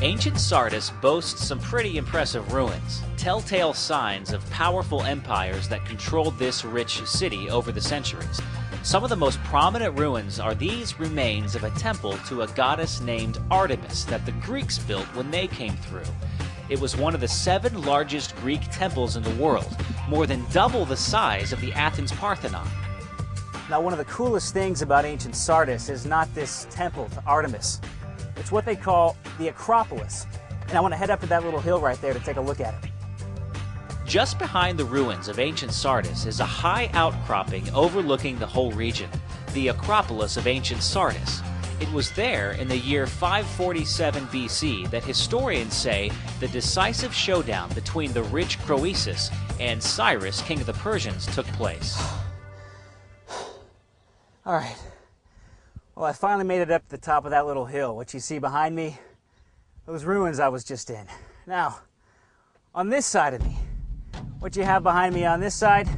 Ancient Sardis boasts some pretty impressive ruins, telltale signs of powerful empires that controlled this rich city over the centuries. Some of the most prominent ruins are these remains of a temple to a goddess named Artemis that the Greeks built when they came through. It was one of the seven largest Greek temples in the world, more than double the size of the Athens Parthenon. Now, one of the coolest things about ancient Sardis is not this temple to Artemis. It's what they call the Acropolis. And I want to head up to that little hill right there to take a look at it. Just behind the ruins of ancient Sardis is a high outcropping overlooking the whole region, the Acropolis of ancient Sardis. It was there in the year 547 BC that historians say the decisive showdown between the rich Croesus and Cyrus, king of the Persians, took place. All right. Well, I finally made it up to the top of that little hill. What you see behind me, those ruins I was just in. Now, on this side of me, what you have behind me on this side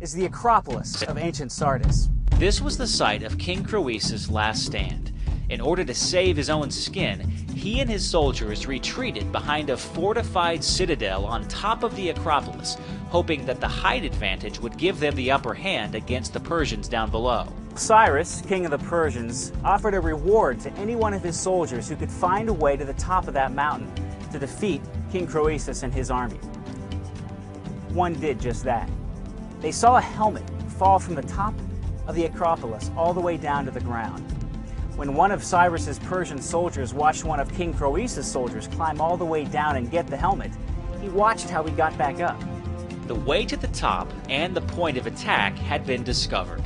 is the Acropolis of ancient Sardis. This was the site of King Croesus' last stand. In order to save his own skin, he and his soldiers retreated behind a fortified citadel on top of the Acropolis, hoping that the height advantage would give them the upper hand against the Persians down below. Cyrus, king of the Persians, offered a reward to any one of his soldiers who could find a way to the top of that mountain to defeat King Croesus and his army. One did just that. They saw a helmet fall from the top of the Acropolis all the way down to the ground. When one of Cyrus's Persian soldiers watched one of King Croesus' soldiers climb all the way down and get the helmet, he watched how he got back up. The way to the top and the point of attack had been discovered.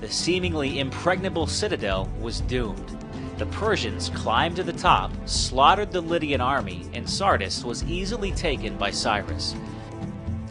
The seemingly impregnable citadel was doomed. The Persians climbed to the top, slaughtered the Lydian army, and Sardis was easily taken by Cyrus.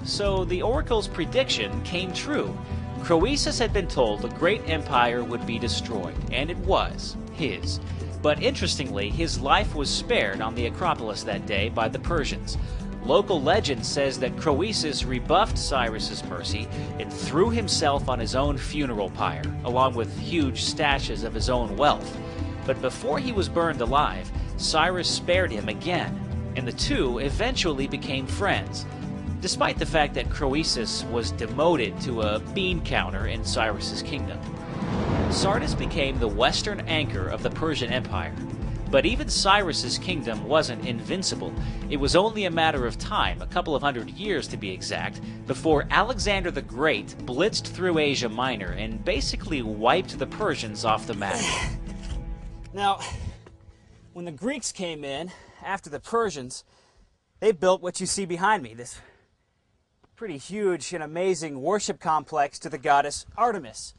So the oracle's prediction came true. Croesus had been told the great empire would be destroyed, and it was his. But interestingly, his life was spared on the Acropolis that day by the Persians. Local legend says that Croesus rebuffed Cyrus's mercy and threw himself on his own funeral pyre, along with huge stashes of his own wealth. But before he was burned alive, Cyrus spared him again, and the two eventually became friends despite the fact that Croesus was demoted to a bean counter in Cyrus's kingdom. Sardis became the western anchor of the Persian Empire. But even Cyrus's kingdom wasn't invincible. It was only a matter of time, a couple of hundred years to be exact, before Alexander the Great blitzed through Asia Minor and basically wiped the Persians off the map. Now, when the Greeks came in after the Persians, they built what you see behind me, this pretty huge and amazing worship complex to the goddess Artemis.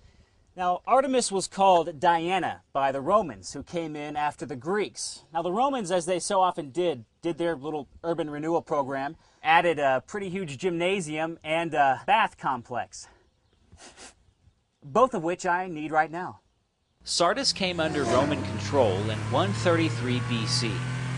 Now, Artemis was called Diana by the Romans who came in after the Greeks. Now, the Romans, as they so often did, did their little urban renewal program, added a pretty huge gymnasium and a bath complex, both of which I need right now. Sardis came under Roman control in 133 BC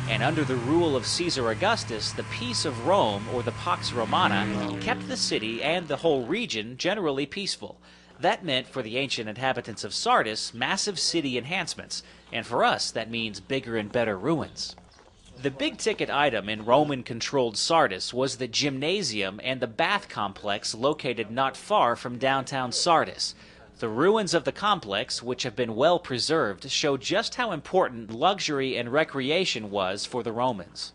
and under the rule of Caesar Augustus, the Peace of Rome, or the Pax Romana, kept the city and the whole region generally peaceful. That meant for the ancient inhabitants of Sardis massive city enhancements, and for us that means bigger and better ruins. The big ticket item in Roman controlled Sardis was the gymnasium and the bath complex located not far from downtown Sardis. The ruins of the complex, which have been well preserved, show just how important luxury and recreation was for the Romans.